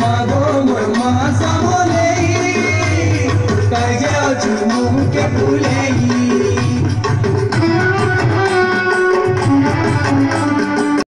মাগো